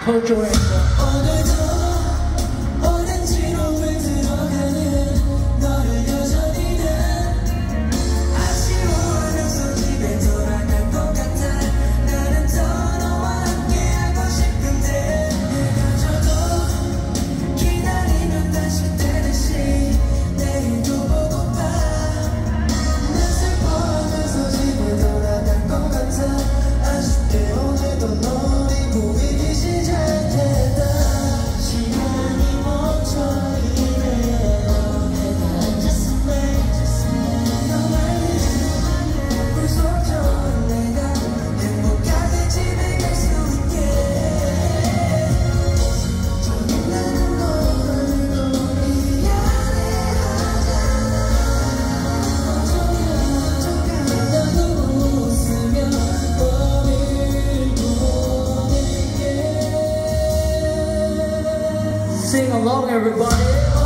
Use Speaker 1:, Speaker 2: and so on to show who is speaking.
Speaker 1: Coach Oracle.
Speaker 2: Sing along everybody